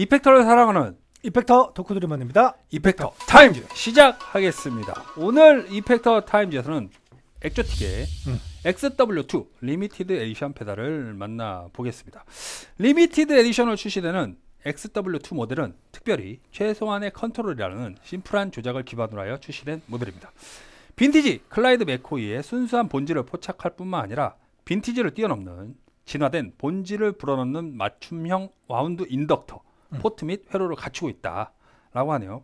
이펙터를 사랑하는 이펙터 덕후들이만입니다. 이펙터 타임즈 시작하겠습니다. 오늘 이펙터 타임즈에서는 Xotic의 음. XW2 Limited Edition 페달을 만나 보겠습니다. Limited Edition으로 출시되는 XW2 모델은 특별히 최소한의 컨트롤이라는 심플한 조작을 기반으로 하여 출시된 모델입니다. 빈티지 클라이드 맥코이의 순수한 본질을 포착할 뿐만 아니라 빈티지를 뛰어넘는 진화된 본질을 불어넣는 맞춤형 wound inductor pot 및 회로를 갖추고 있다라고 하네요.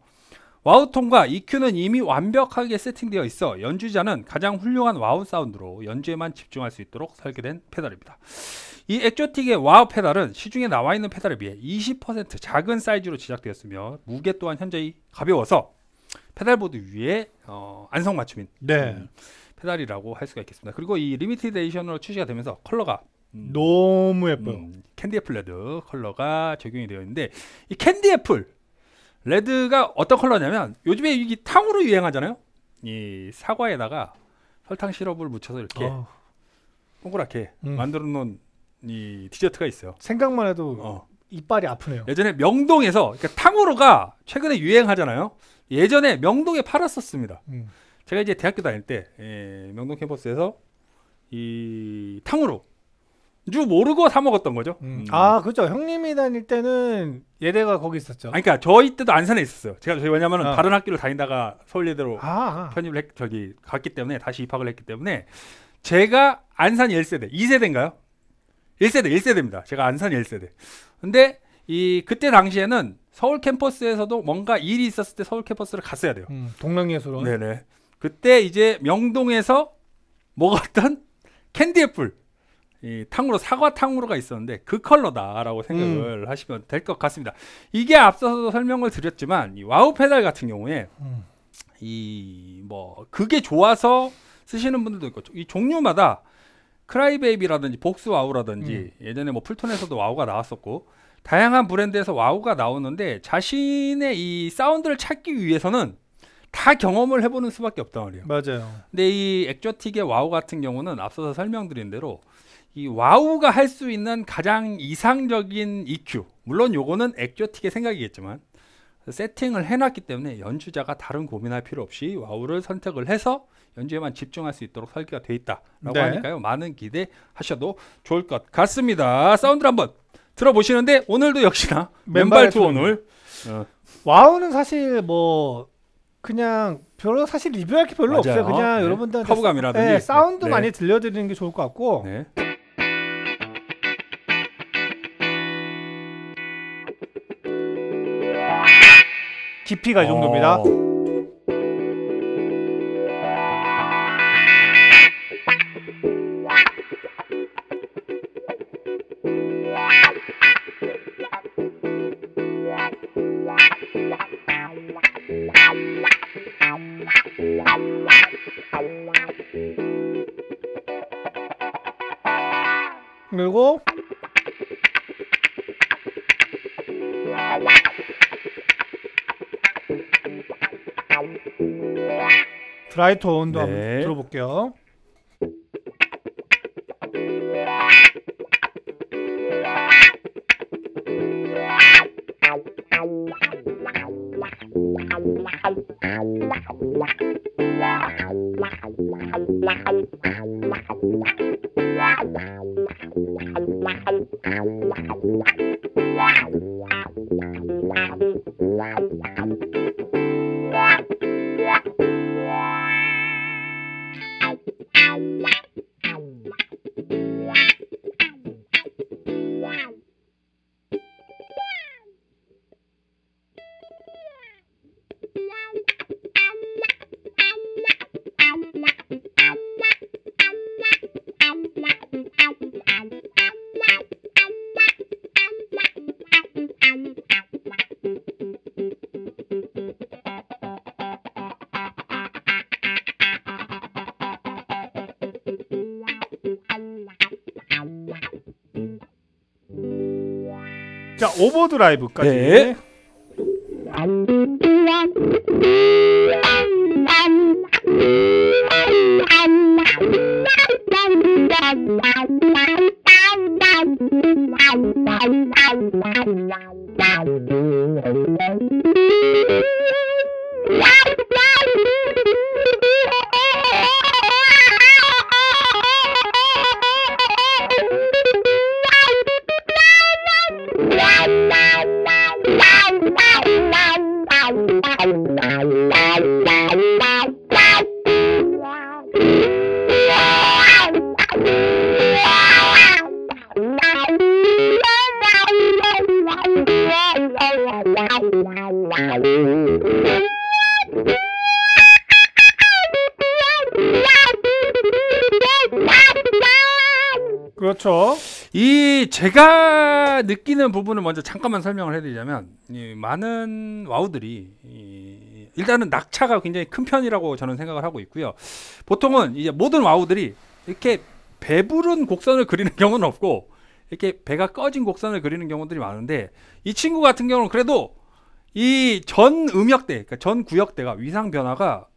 wah tone과 EQ는 이미 완벽하게 세팅되어 있어 연주자는 가장 훌륭한 wah 사운드로 연주에만 집중할 수 있도록 설계된 페달입니다. 이 Xotic의 wah 페달은 시중에 나와 있는 페달에 비해 20% 작은 사이즈로 제작되었으며 무게 또한 현저히 가벼워서 pedalboard 위에 어, 안성맞춤인 네. 음, 페달이라고 할 수가 있겠습니다. 그리고 이 Limited Edition으로 출시가 되면서 컬러가 음, 너무 예뻐요. 음, Candy Apple Red 컬러가 적용이 되어 있는데 이 Candy Apple Red가 어떤 컬러냐면 요즘에 이게 탕후루 유행하잖아요. 이 사과에다가 설탕 시럽을 묻혀서 이렇게 어, 동그랗게 음. 만들어 놓은 이 디저트가 있어요. 생각만 해도 어. 이빨이 아프네요. 예전에 명동에서 그러니까 탕후루가 최근에 유행하잖아요. 예전에 명동에 팔았었습니다. 음. 제가 이제 대학교 다닐 때 예, 명동 캠퍼스에서 이 탕후루 줄 모르고 사 먹었던 거죠. 음. 음. 아, 그죠. 형님이 다닐 때는 예대가 거기 있었죠. 아니, 그러니까 저희 때도 안산에 있었어요. 제가 저희 왜냐면 은 아. 다른 학교를 다니다가 서울예대로 아, 아. 편입을 했, 저기 갔기 때문에 다시 입학을 했기 때문에 제가 안산 1세대, 2세대인가요? 1세대, 1세대입니다. 제가 안산 1세대. 근데 이 그때 당시에는 서울 캠퍼스에서도 뭔가 일이 있었을 때 서울 캠퍼스를 갔어야 돼요. 음, 동명예술원. 네네. 그때 이제 명동에서 먹었던 Candy Apple 이 탕후루 사과 탕후루가 있었는데 그 컬러다라고 생각을 하시면 될 것 같습니다. 이게 앞서서도 설명을 드렸지만 이 와우 페달 같은 경우에 음. 이뭐 그게 좋아서 쓰시는 분들도 있고 이 종류마다 Cry Baby라든지 Vox 와우라든지 예전에 뭐 Fulltone에서도 와우가 나왔었고 다양한 브랜드에서 와우가 나오는데 자신의 이 사운드를 찾기 위해서는 다 경험을 해보는 수밖에 없단 말이에요. 맞아요. 근데 이 Xotic의 와우 같은 경우는 앞서서 설명드린 대로 이 와우가 할 수 있는 가장 이상적인 EQ 물론 요거는 Xotic의 생각이겠지만 세팅을 해놨기 때문에 연주자가 다른 고민할 필요 없이 와우를 선택을 해서 연주에만 집중할 수 있도록 설계가 돼 있다라고 네. 하니까요 많은 기대하셔도 좋을 것 같습니다 사운드를 한번 들어보시는데 오늘도 역시나 맨발 맨발 투혼을 와우는 사실 뭐 그냥 별로 사실 리뷰할 게 별로 맞아요. 없어요. 그냥 네. 여러분들한테 커브감이라든지 네, 사운드 네. 많이 들려드리는 게 좋을 것 같고 깊이가 이 정도입니다. 어. 그리고 드라이톤도 네. 한번 들어볼게요. 자 오버드라이브까지. 네. 그렇죠. 이 제가 느끼는 부분을 먼저 잠깐만 설명을 해드리자면 이 많은 와우들이 이 일단은 낙차가 굉장히 큰 편이라고 저는 생각을 하고 있고요. 보통은 이제 모든 와우들이 이렇게 배부른 곡선을 그리는 경우는 없고 이렇게 배가 꺼진 곡선을 그리는 경우들이 많은데 이 친구 같은 경우는 그래도 이 전 음역대, 그러니까 전 구역대가 위상 변화가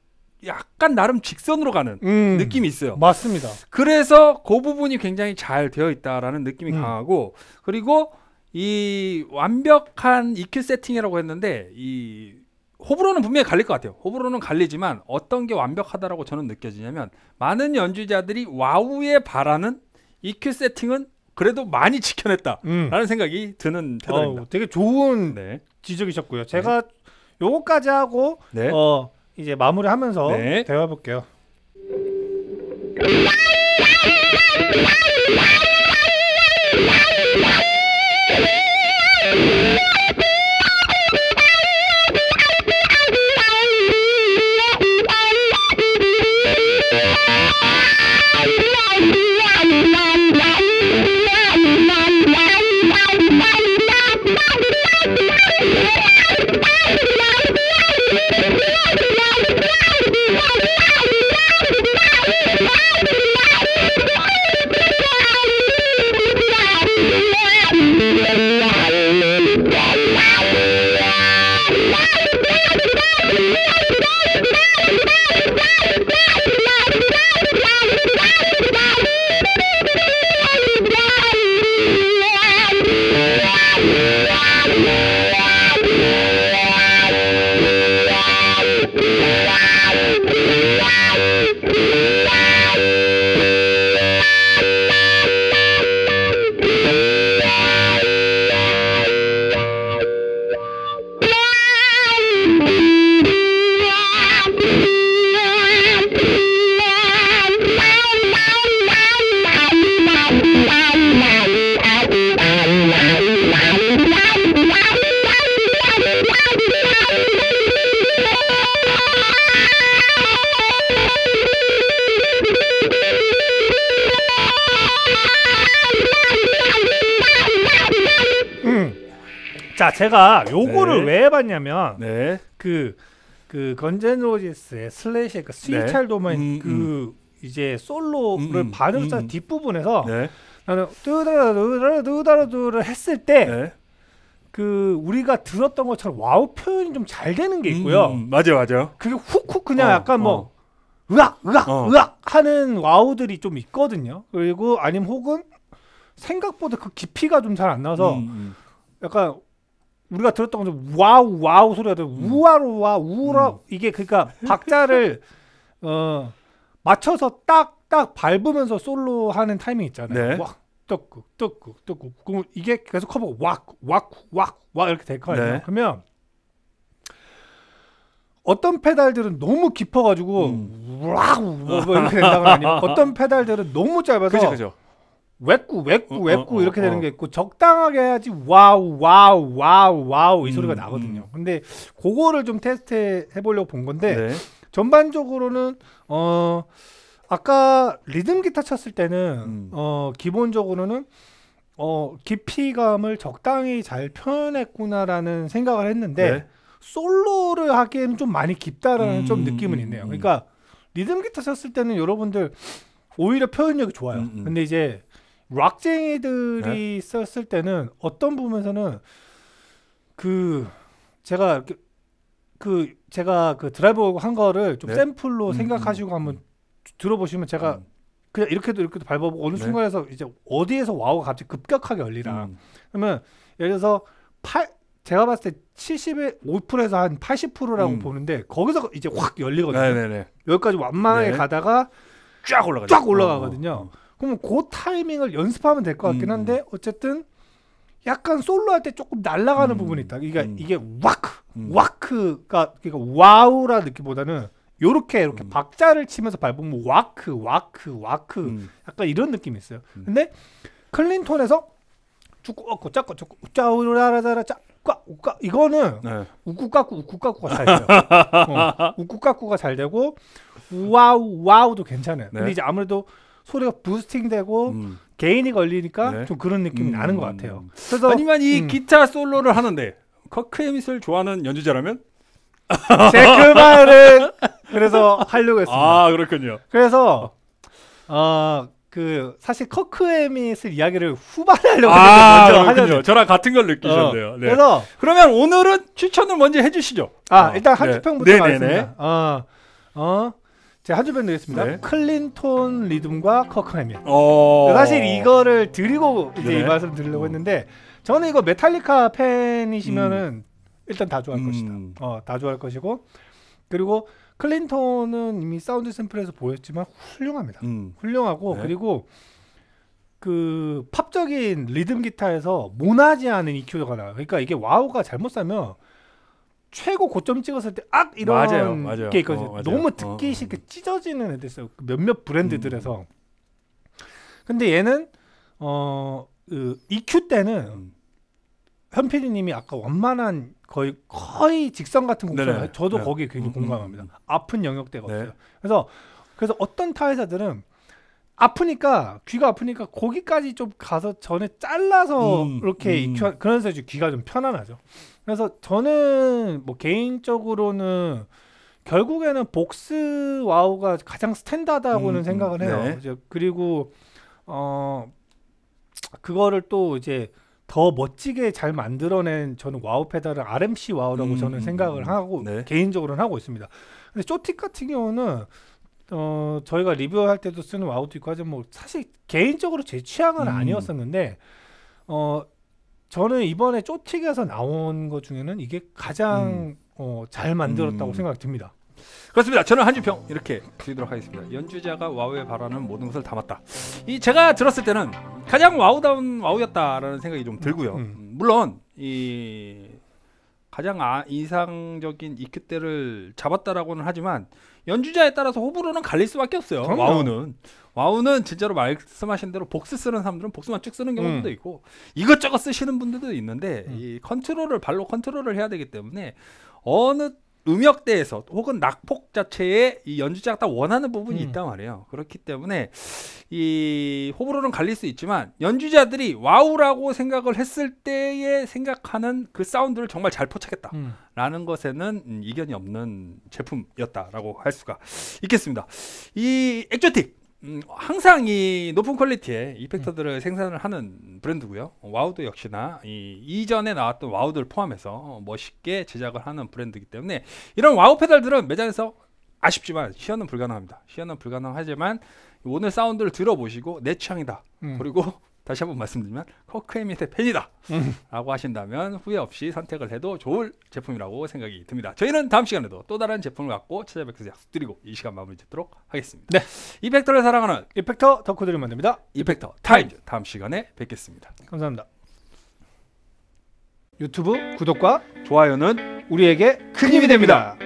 약간 나름 직선으로 가는 음, 느낌이 있어요. 맞습니다. 그래서 그 부분이 굉장히 잘 되어 있다라는 느낌이 음. 강하고 그리고 이 완벽한 EQ 세팅이라고 했는데 이 호불호는 분명히 갈릴 것 같아요. 호불호는 갈리지만 어떤 게 완벽하다라고 저는 느껴지냐면 많은 연주자들이 와우에 바라는 EQ 세팅은 그래도 많이 지켜냈다라는 음. 생각이 드는 페달입니다. 어, 되게 좋은 네. 지적이셨고요. 제가 요거까지 하고 네. 어 이제 마무리하면서 네. 대화 볼게요. 자, 제가 요거를 네. 왜 해봤냐면 네. 그, 그 Guns N' Roses의 Slash의 그 네. Sweet Child O' Mine 음, 그 이제 솔로를 음, 음, 음, 음. 뒷부분에서 네. 나는 뚜다라뚜다라뚜다라뚜를 했을 때 네. 그 우리가 들었던 것처럼 와우 표현이 좀 잘 되는 게 있고요. 음, 음, 맞아 맞아. 그게 훅훅 그냥 어, 약간 뭐 어. 으악 으악 어. 으악 하는 와우들이 좀 있거든요. 그리고 아니면 혹은 생각보다 그 깊이가 좀 잘 안 나서 음, 음. 약간 우리가 들었던 것처럼 와우 와우 소리가 들 우와로 와 우라 음. 이게 그러니까 박자를 어 맞춰서 딱딱 밟으면서 솔로 하는 타이밍 있잖아요. 네. 왁 떡국 떡국 떡국 그럼 이게 계속 커버 왁왁왁왁 이렇게 될 거예요. 네. 그러면 어떤 페달들은 너무 깊어가지고 음. 와우 뭐 이렇게 된다거나 아니면 어떤 페달들은 너무 짧아서 그죠 그죠. 웩구 웩구 어, 어, 이렇게 어, 되는 어. 게 있고 적당하게 해야지 와우 와우 와우 와우 이 소리가 음, 나거든요. 음. 근데 그거를 좀 테스트 해보려고 본 건데 네. 전반적으로는 어 아까 리듬 기타 쳤을 때는 음. 어 기본적으로는 어 깊이감을 적당히 잘 표현했구나라는 생각을 했는데 네. 솔로를 하기에는 좀 많이 깊다라는 음, 좀 느낌은 음, 있네요. 음. 그러니까 리듬 기타 쳤을 때는 여러분들 오히려 표현력이 좋아요. 근데 이제 락쟁이들이 썼을 때는 어떤 부분에서는 그 제가 이렇게 그 제가 그 드라이브 한 거를 좀 네. 샘플로 음, 생각하시고 음, 한번 들어보시면 제가 음. 그냥 이렇게도 이렇게도 밟아보고 어느 네. 순간에서 이제 어디에서 와우가 갑자기 급격하게 열리라. 음. 그러면 예를 들어서 8 제가 봤을 때 70에 5%에서 한 80%라고 음. 보는데 거기서 이제 확 열리거든요. 네네네. 여기까지 완만하게 네. 가다가 쫙 올라가. 쫙 올라가거든요. 그럼 그 타이밍을 연습하면 될 것 같긴 음. 한데 어쨌든 약간 솔로 할 때 조금 날아가는 음. 부분이 있다. 그러니까 음. 이게 와크 음. 와크가 그러니까 와우라 느낌보다는 요렇게 이렇게 음. 박자를 치면서 밟으면 와크 와크 와크 음. 약간 이런 느낌이 있어요. 음. 근데 clean tone에서 쭉꾸꾸짜꾸짜꾸 짜우라라라라 짜까 우까 이거는 네. 우꾸까꾸 우꾸까꾸가 잘 돼요. 어, 우꾸까꾸가 잘 되고 와우 와우도 괜찮아요. 근데 네. 이제 아무래도 소리가 boosting되고 음. gain이 걸리니까 네. 좀 그런 느낌이 음. 나는 것 같아요. 그래서 아니면 이 음. 기타 솔로를 하는데 커크 에밋을 좋아하는 연주자라면 제그 말은 그래서 하려고 했습니다. 아 그렇군요. 그래서 어 그 사실 커크 에밋을 이야기를 후반에 하려고 아 먼저. 하려고 저랑 같은 걸 어, 느끼셨네요. 네. 그래서 그러면 오늘은 추천을 먼저 해주시죠. 아 어, 일단 네. 한줄평부터 네네네. 가겠습니다. 어, 어, 제가 한줄평 드리겠습니다. 네. clean tone 리듬과 Kirk Hammett. 어. 사실 이거를 드리고 이제 네. 이 말씀 드리려고 했는데 저는 이거 메탈리카 팬이시면은 일단 다 좋아할 음. 것이다. 어, 다 좋아할 것이고 그리고 clean tone은 이미 사운드 샘플에서 보였지만 훌륭합니다. 음. 훌륭하고 네. 그리고 그 팝적인 리듬 기타에서 모나지 않은 EQ가 나와요. 그러니까 이게 와우가 잘못 사면 최고 고점 찍었을 때 악 이런 맞아요, 맞아요. 게 있거든요. 어. 너무 듣기 어, 싫게 찢어지는 애들 있어요. 그 몇몇 브랜드들에서. 음. 근데 얘는 어 그 EQ 때는 음. 현 PD님이 아까 원만한 거의 거의 직선 같은 곡선. 저도 네. 거기에 굉장히 음, 음, 공감합니다. 음. 아픈 영역대가 네. 없어요. 그래서 그래서 어떤 타회사들은 아프니까 귀가 아프니까 거기까지 좀 가서 전에 잘라서 음, 이렇게 음. EQ 그래서 이제 귀가 좀 편안하죠. 그래서 저는 뭐 개인적으로는 결국에는 Vox 와우가 가장 스탠다드하다고는 음, 생각을 해요. 네. 이제 그리고 어 그거를 또 이제 더 멋지게 잘 만들어낸 저는 와우 페달을 RMC 와우라고 음, 저는 음, 생각을 음. 하고 네. 개인적으로는 하고 있습니다. 근데 Xotic 같은 경우는 어 저희가 리뷰할 때도 쓰는 와우도 있고 하지만 뭐 사실 개인적으로 제 취향은 음. 아니었었는데 어 저는 이번에 Xotic에서 나온 것 중에는 이게 가장 어, 잘 만들었다고 음. 생각이 듭니다. 그렇습니다. 저는 한줄평 이렇게 드리도록 하겠습니다. 연주자가 와우에 바라는 모든 것을 담았다. 이 제가 들었을 때는 가장 와우다운 와우였다라는 생각이 좀 들고요. 음. 음, 물론 이 가장 아, 이상적인 EQ대를 잡았다라고는 하지만 연주자에 따라서 호불호는 갈릴 수밖에 없어요. 그럼요. 와우는 와우는 진짜로 말씀하신 대로 Vox 쓰는 사람들은 Vox만 쭉 쓰는 경우도 음. 있고 이것저것 쓰시는 분들도 있는데 음. 이 컨트롤을 발로 컨트롤을 해야 되기 때문에 어느 음역대에서 혹은 낙폭 자체에 이 연주자가 딱 원하는 부분이 음. 있단 말이에요. 그렇기 때문에 이 호불호는 갈릴 수 있지만 연주자들이 와우라고 생각을 했을 때에 생각하는 그 사운드를 정말 잘 포착했다. 음. 라는 것에는 음, 이견이 없는 제품이었다라고 할 수가 있겠습니다. 이 Xotic 음, 항상 이 높은 퀄리티의 effector들을 생산을 하는 브랜드고요. wah도 역시나 이 이전에 나왔던 wah들 포함해서 멋있게 제작을 하는 브랜드이기 때문에 이런 wah 페달들은 매장에서 아쉽지만 시연은 불가능합니다. 시연은 불가능하지만 오늘 사운드를 들어보시고 내 취향이다. 음. 그리고 다시 한번 말씀드리면 커크 해밋의 팬이다 음. 라고 하신다면 후회 없이 선택을 해도 좋을 제품이라고 생각이 듭니다 저희는 다음 시간에도 또 다른 제품을 갖고 찾아뵙겠다 약속드리고 이 시간 마무리 짓도록 하겠습니다 네. 이펙터를 사랑하는 이펙터 덕후들을 만듭니다. 이펙터 타임즈 다음 시간에 뵙겠습니다 감사합니다. 유튜브 구독과 좋아요는 우리에게 큰 힘이 됩니다.